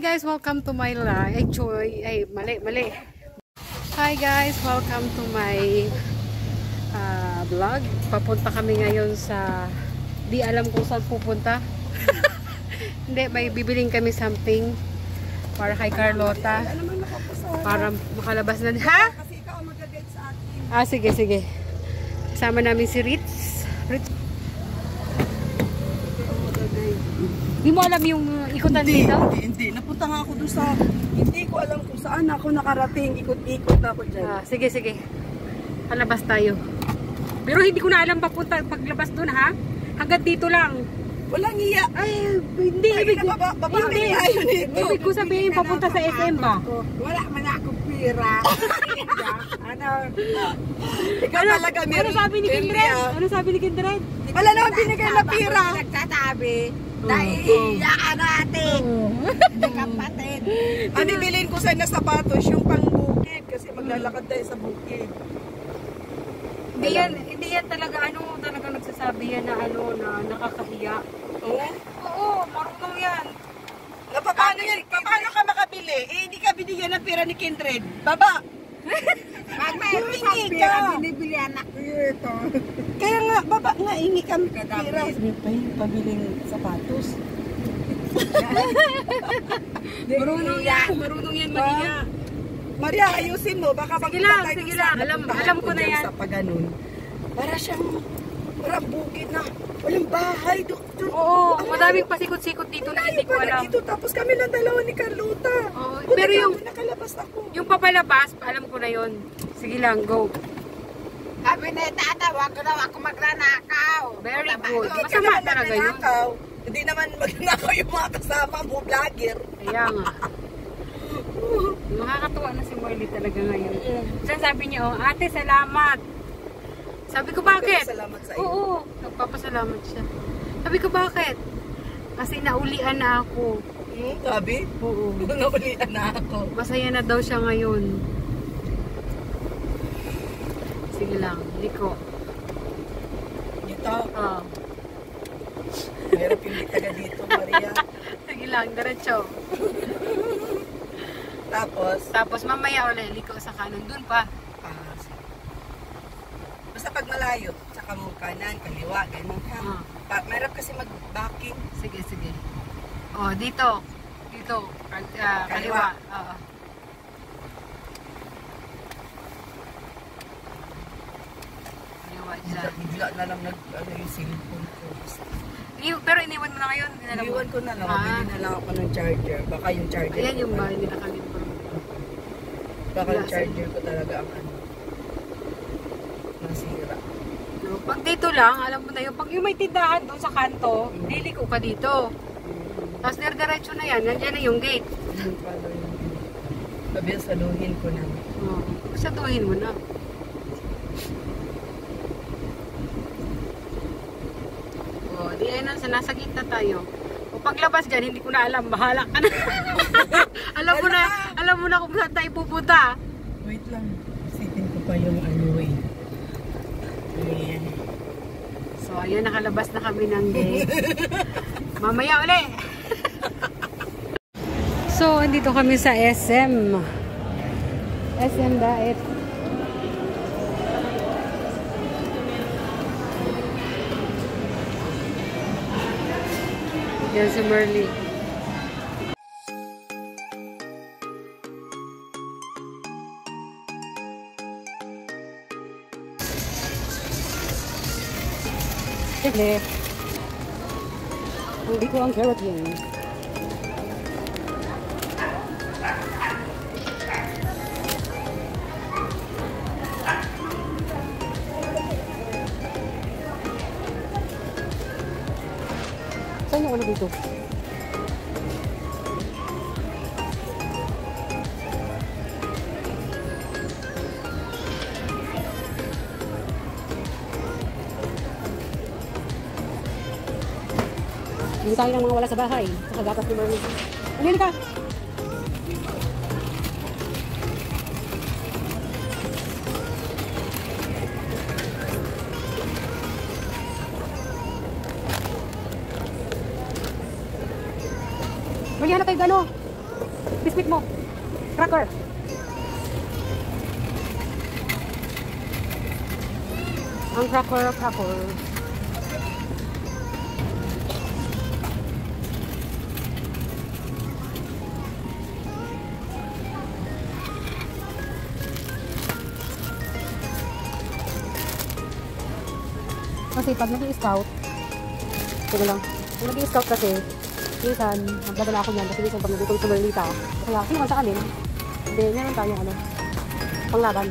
guys, welcome to my live. Ay, choy. Ay, mali, mali. Hi guys, welcome to my uh, vlog. Papunta kami ngayon sa di alam kung saan pupunta. Hindi, may bibiling kami something para kay Carlota. Para makalabas na. Ha? Kasi ikaw ang mag-guide sa akin. Ah, sige, sige. Kasama namin si Ritz. Ritz. Di mo alam yung uh, ikutan Hindi, dito? hindi, hindi. Napunta nga ako doon sa... Hindi ko alam kung saan ako nakarating. Ikot-ikot ako dyan. Ah, sige, sige. Palabas tayo. Pero hindi ko na alam papunta paglabas doon ha. Hanggang dito lang. Walang iya. Ay, hindi Ay, ibig. nababa- babae Hindi. tayo nito. Ibig ko sabihin papunta sa SM ba? Wala man akong pira. ano? Ikaw Ano, talaga, ano Mary. sabi ni Kindred? Ano sabi ni Kindred? Wala naman binigay na pira. Nagtatabi. Naiiyakan natin. Kapatid. Ang bibilin ko sana sapatos yung pang bukid. Kasi maglalakad tayo sa bukid. Hindi yan, hindi yan talaga ano, talaga nagsasabi yan na ano, na nakakahiya. Oo. Oo, marunong yan. Na, paano yan? Paano ka makabili? Eh, hindi ka binigyan ng pira ni Kindred. Baba! Pag may Humingi isang ka. pira, binibili anak ko ito. Kaya nga, baba nga, hingi kami pira. Sabi pa yung pabiling sapatos. Marunong yan, marunong yan maniya. Maria, ayusin mo. Baka Sige magpunta lang, sige sa- lang. Alam- alam ko na yan. Sa paganon. Para siyang, parang bukid na. Walang bahay, doktor. Oo, madaming pasikot-sikot dito na hindi ko alam. dito, tapos kami lang dalawa ni Carlota. Oo, Buti pero yung- nakalabas ako. Yung papalabas, alam ko na yon. Sige lang, go. Sabi na tata, wag ko daw ako magranakaw. Very good. Masama talaga yun. magnanakaw. Hindi naman magnanakaw yung mga kasama mo, vlogger. Kaya nga. Makakatuwa na si Marley talaga ngayon. Diyan sabi niya, oh, ate, salamat. Sabi ko, bakit? Salamat sa iyo. Oo, nagpapasalamat siya. Sabi ko, bakit? Kasi naulian na ako. Hmm, sabi? Oo. Naulian na ako. Masaya na daw siya ngayon. Sige lang, liko. Dito, Oh. mayroon yung taga dito, Maria. Sige lang, diretso. Tapos, Tapos mamaya ulit, liko sa kanan. Dun pa. Ah, basta pag malayo, tsaka mo kanan, kaliwa, ganun ha. Ah. Pa, mayroon kasi mag-backing. Sige, sige. Oh, dito. Dito. Kal- ah, kaliwa. Oo. Kaliwa dyan. Bigla na lang nag, ano yung cellphone ko. Pero iniwan mo na ngayon. Iniwan ko na lang, Ah. bili na lang ako ng charger. Baka yung charger Ayan yung bahay nila kalipro. Baka yung charger ko talaga ang ano. Nasira. No, pag dito lang, alam mo na yun. Pag yung may tindahan doon sa kanto, liliko ka dito. Tapos diretso na yan. Nandiyan na yung gate. Pala yung sabi saluhin ko na. Oh, satuhin mo na. Oh, di ayun na, sa nasa gitna tayo. O paglabas dyan, hindi ko na alam, bahala ka na. alam mo na, alam mo na kung saan tayo pupunta. Wait lang. Sitin ko pa yung ano eh. Ayan. So, ayun, nakalabas na kami ng gate. Mamaya uli. so, andito kami sa SM. SM Daet. Yan si Merly. Sige. Hindi ko ang carrot yan. Saan yung ano dito? Tayo ng mga wala sa bahay. Sa gatas ni Marley. Ano ka? Marley, hanap tayo gano. Biscuit mo. Cracker. Ang cracker, cracker. Kasi pag nag-i-scout, sige lang, pag nag-i-scout kasi, minsan, magdadala ako niyan, kasi minsan pag sa Manilita, kaya sino sa amin, hindi, meron tayo ano, panglaban.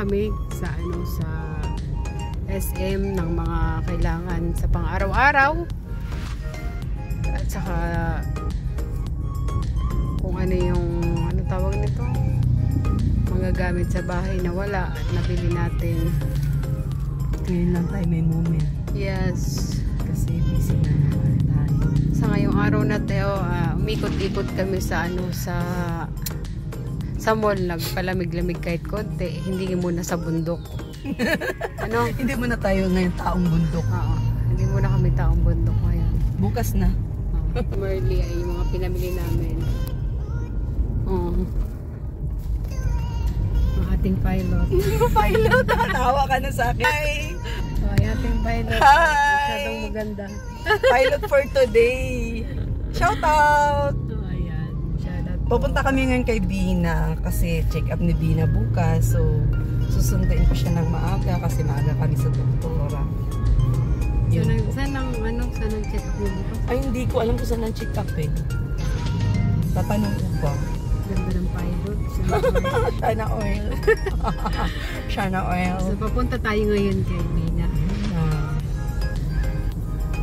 Kami sa ano sa SM ng mga kailangan sa pang-araw-araw. At saka kung ano yung ano tawag nito mga gamit sa bahay na wala at nabili natin. Ngayon lang tayo may moment. Yes. Kasi busy na naman tayo. Sa ngayong araw na tayo, ah, umikot-ikot kami sa ano sa sa mall nagpalamig-lamig kahit konti, hindi muna sa bundok. ano? Hindi mo na tayo ngayon taong bundok. Oo. Hindi muna kami taong bundok ngayon. Bukas na. Oh, Merly ay yung mga pinamili namin. Oo. Ang ating pilot. Pilot, tawa ka na sa akin. Hi! Ay ating pilot. Hi! Masyadong maganda. Pilot for today. Shout out! So, ayan. Shout out. Pupunta kami ngayon kay Bina kasi check up ni Bina bukas. So, susunduin ko siya ng maaga kasi maaga kami sa doktora. So, Yun. nang, saan ang, ano, saan ang check up bukas? Ay, hindi ko alam kung saan ang check up eh. Tatanong ko ba? Ganda ng pilot. So, Shana oil. Shana oil. so, papunta tayo ngayon kay Mina. Ah.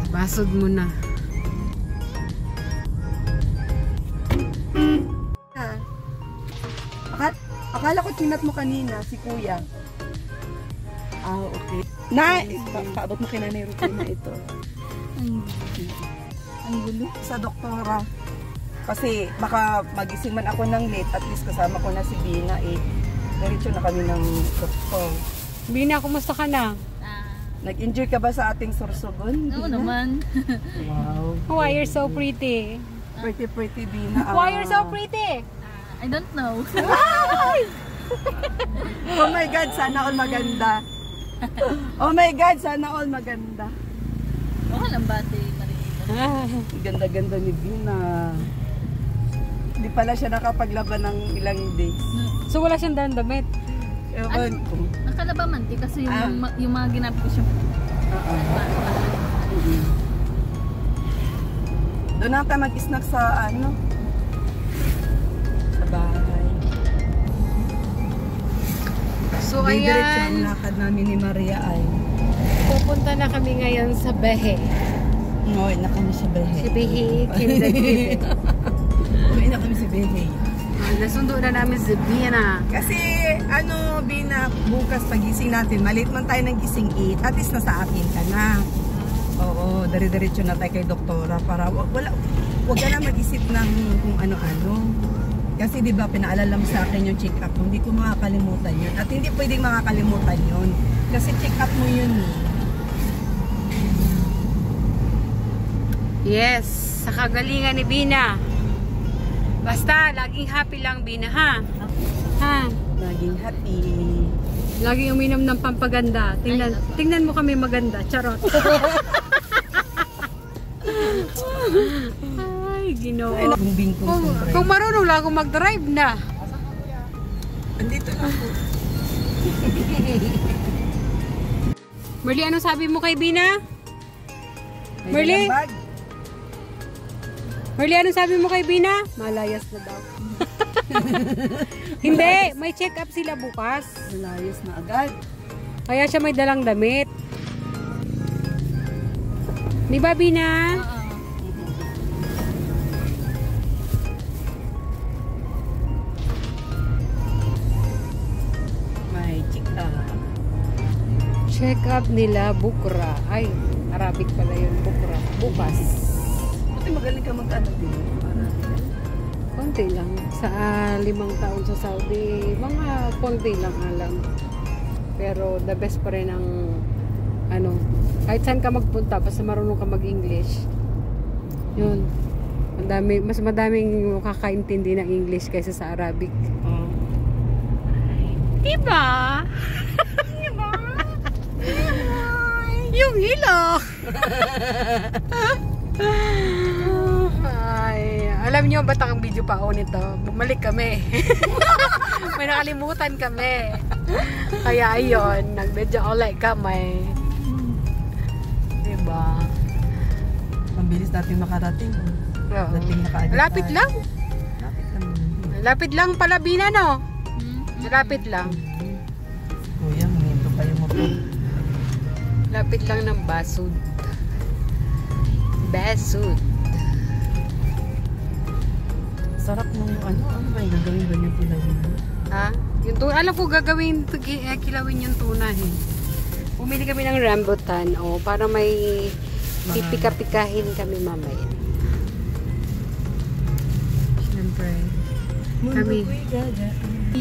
Basod mo na. Chinat mo kanina, si kuya. Ah, okay. Na, pa- paabot mo kay Nanay Rufina ito. Ang gulo. Sa doktora. Kasi baka magising man ako ng late, at least kasama ko na si Bina eh. Diretso na kami ng doktor. Mina, kumusta ka na? Nag-enjoy ka ba sa ating sorsogon? Oo Bina? naman. Wow. Why you're so pretty? Pretty, pretty Bina. Why you're so Ah. pretty? I don't know. Oh my God, sana all maganda. Oh my God, sana all maganda. Okay lang ba, Ate Marita? Ah, Ang Ganda-ganda ni Bina. Hindi pala siya nakapaglaban ng ilang days. so wala siyang dandamit. Ewan ko. Nakalaba man, di kasi yung, Ah. ma- yung mga ginamit ko siya. Oo. Mhm. Doon na tayo mag-snack sa ano? Sa bahay. So ang ayan, lakad namin ni Maria ay. pupunta na kami ngayon sa Behe. Uwi na kami sa Behe. Si Behe Kindergarten. Uwi na kami sa Behe. Ah, Nasundo na namin si Bina. Kasi ano, Bina, bukas pagising natin, malit man tayo ng gising 8, at least nasa atin ka na. Oo, dari-diretso na tayo kay doktora para wa- wala, wag ka na mag-isip ng kung ano-ano. Kasi di ba pinaalala mo sa akin yung check-up mo, hindi ko makakalimutan yun. At hindi pwedeng makakalimutan yun. Kasi check-up mo yun eh. Yes. sa kagalingan ni Bina. Basta, laging happy lang Bina, ha? Ha? Laging happy. Laging uminom ng pampaganda. Tingnan, tingnan mo kami maganda. Charot. Ginoo. Kung, kung marunong lang ako mag-drive na. Andito na po. Merly, ano sabi mo kay Bina? Merly? Merly, ano sabi mo kay Bina? Malayas na daw. Hindi, may check-up sila bukas. Malayas na agad. Kaya siya may dalang damit. Di ba, Bina? May Check-up nila bukra. Ay, Arabic pala yun, bukra. Bukas. Buti magaling ka mag-ano din. Konti lang. Sa ah, limang taon sa Saudi, mga konti lang alam. Pero the best pa rin ang ano, kahit saan ka magpunta, basta marunong ka mag-English. Yun. Madami, mas madaming makakaintindi ng English kaysa sa Arabic. Oh. Diba? Yung hilo. Ay, alam niyo ba't ang video pa ako nito? Bumalik kami. May nakalimutan kami. Kaya ayun, nag-video ulit kami. Diba? Ang bilis natin makarating. Oo. Dating na kaagad Lapit tayo. lang. Lapit lang. Lapit lang pala, Bina, no? Lapit lang. Lapit lang ng Basud. Basud. Sarap nung ano, ano ba yung gagawin ba niyo kilawin mo? Ha? Yung tuna, alam ko gagawin, eh, kilawin yung tuna eh. Bumili kami ng rambutan, oh, para may pipika-pikahin kami mamaya. Siyempre. Kami.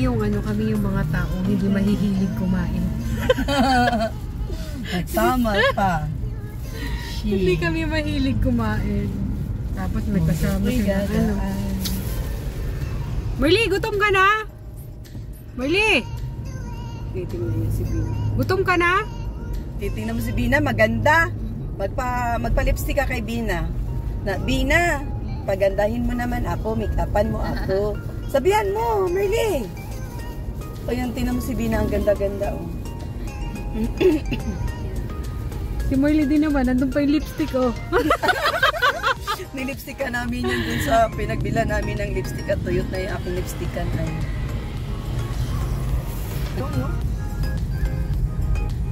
Yung ano, kami yung mga tao, hindi mahihilig kumain. Tama pa. Hindi kami mahilig kumain. Tapos may kasama Ko'y sila. Ano? Marli, gutom ka na? Marli! Titingnan niya si Bina. Gutom ka na? Titingnan mo si Bina, maganda. Magpa, magpa-lipstick ka kay Bina. Na, Bina, pagandahin mo naman ako, make-upan mo ako. Sabihan mo, Merly. O yan, tinan mo si Bina, ang ganda-ganda. Oh. Si Marley din naman, nandun pa yung lipstick oh. Nilipstick ka namin yun dun sa pinagbila namin ng lipstick at tuyot na yung aking lipstickan ay. Ito, no?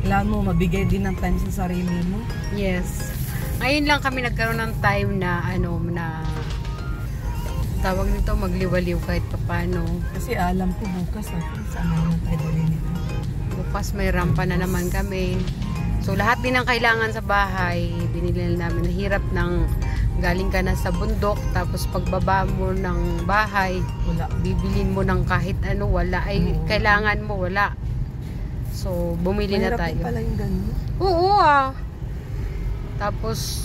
Kailangan mo mabigay din ng time sa sarili mo. Yes. Ngayon lang kami nagkaroon ng time na ano na tawag nito magliwaliw kahit papano. Kasi alam ko bukas ah, saan naman tayo nito. Bukas may rampa na naman kami. So lahat din ng kailangan sa bahay, binili na namin. Hirap ng galing ka na sa bundok, tapos pagbaba mo ng bahay, Wala. bibilin mo ng kahit ano, wala. Ay, Oo. kailangan mo, wala. So, bumili na Mahirap din tayo. pala yung ganun. Oo ah. Tapos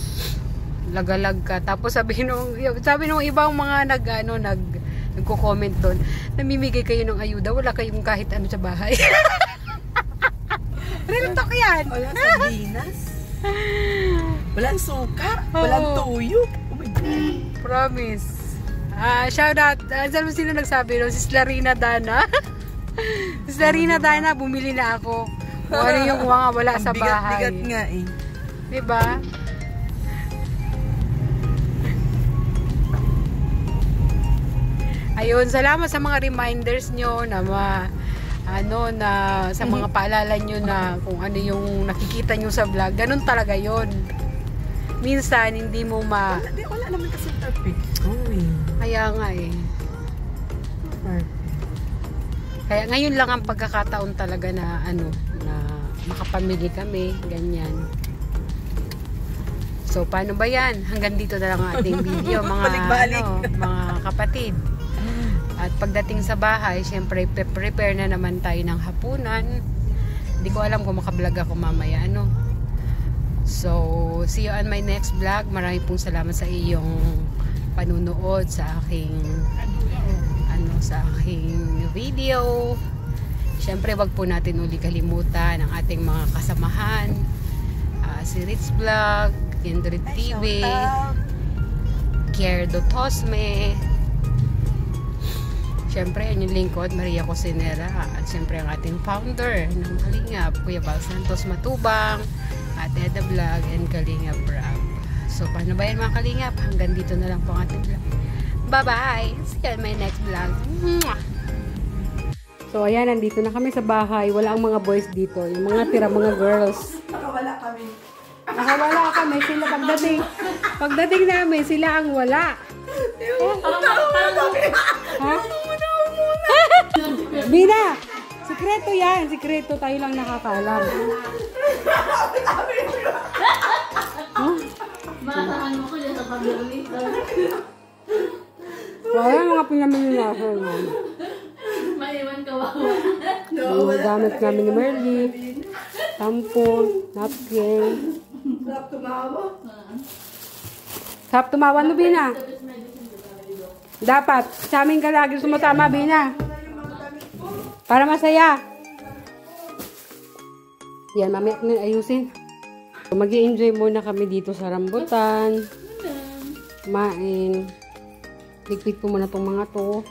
lagalag ka. Tapos sabi nung sabi nung ibang mga nag ano nag nagko-comment doon, namimigay kayo ng ayuda, wala kayong kahit ano sa bahay. Yan. Wala sardinas. Walang suka. Walang Oo. tuyo. Oh my God. Promise. Ah, shout out. Uh, saan mo sino nagsabi no? Si Larina Dana. si Larina Dana, bumili na ako. Kung ano yung mga wala sa bahay. bigat-bigat nga eh. Diba? Ayun, salamat sa mga reminders nyo na ma, ano na sa mga paalala nyo na kung ano yung nakikita nyo sa vlog. Ganun talaga yon. Minsan hindi mo ma Wala, di, wala naman kasi perfect. Eh. kaya nga eh. Perfect. Kaya ngayon lang ang pagkakataon talaga na ano na makapamili kami, ganyan. So paano ba 'yan? Hanggang dito na lang ang ating video mga ano, mga kapatid. At pagdating sa bahay, syempre prepare na naman tayo ng hapunan. Hindi ko alam kung makablog ako mamaya ano. So, see you on my next vlog. Marami pong salamat sa iyong panunood sa aking ano sa aking video. Siyempre, wag po natin uli kalimutan ang ating mga kasamahan. Ah, si Ritz Vlog, Kindred TV, Kierdo Tosme, Siyempre, ang yung lingkod, Maria Cosinera. At siyempre, ang ating founder ng Kalingap, Kuya Val Santos Matubang, Ate Eda Vlog, and Kalingap Rap. So, paano ba yan mga Kalingap? Hanggang dito na lang po ang ating vlog. Bye-bye! See you in my next vlog. Mwah! So, ayan, nandito na kami sa bahay. Wala ang mga boys dito. Yung mga tira, mga girls. Nakawala kami. Nakawala kami. Sila pagdating. Pagdating namin, sila ang wala. Ha? Sikreto. Tayo lang nakakaalam. Masahan mo ko dyan sa pag-release. Wala mga pinamililasan yan. Maiwan ka wawa. Yung gamit namin ni Merly. Tampon, napkin. Sarap tumawa. Sarap tumawa no, Bina? Dapat. Sa amin ka lagi sumasama, Bina. Para masaya. Yan, mamaya ko na ayusin. mag enjoy muna kami dito sa rambutan. Kumain. Ligpit ko muna tong mga to.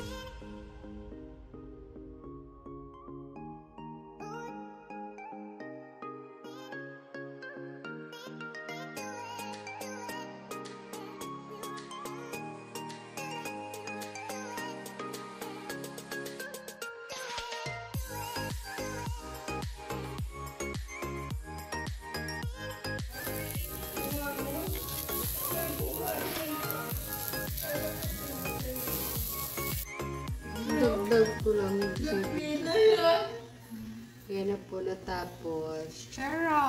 え! Natapos. Charot!